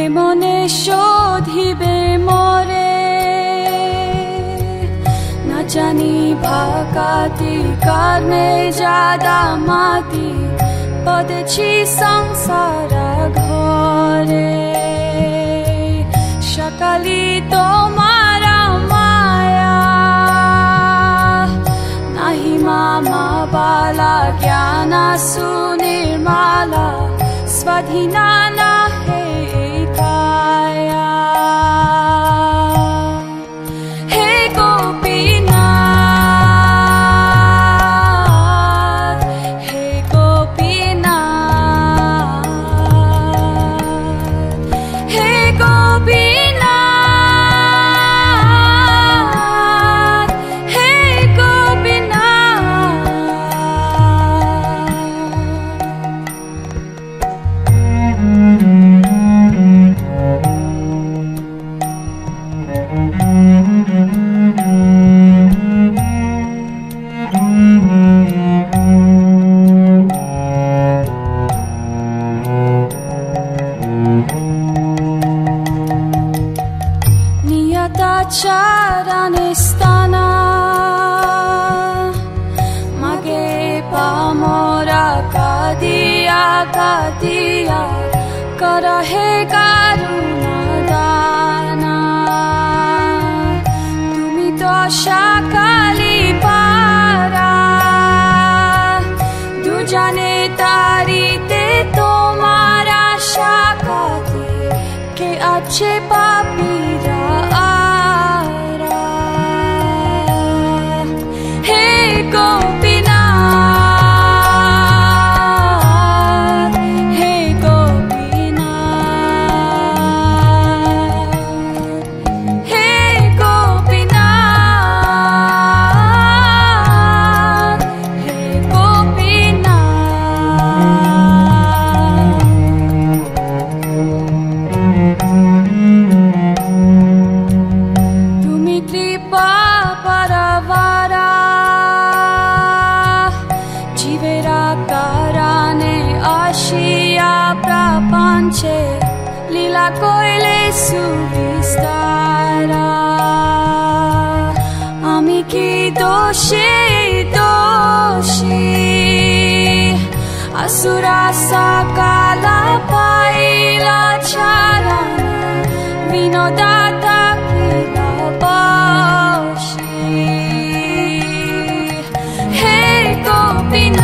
কেমনে শোধিবে মরে। না জানি ভাকাতি কর্মে জাদা মাতি পদেছি সংসার ঘরে। সকালি তোমারা মায়া, নাহি মামা বালা জ্ঞানা সুনির্মালা স্বাধীনা नियताचाराने स्ताना मगे पामोरा Qadian Qadian ce lila coile subistara Amici doși, doși Asura sa cala pai la ceara Vino data che la boși Hei copii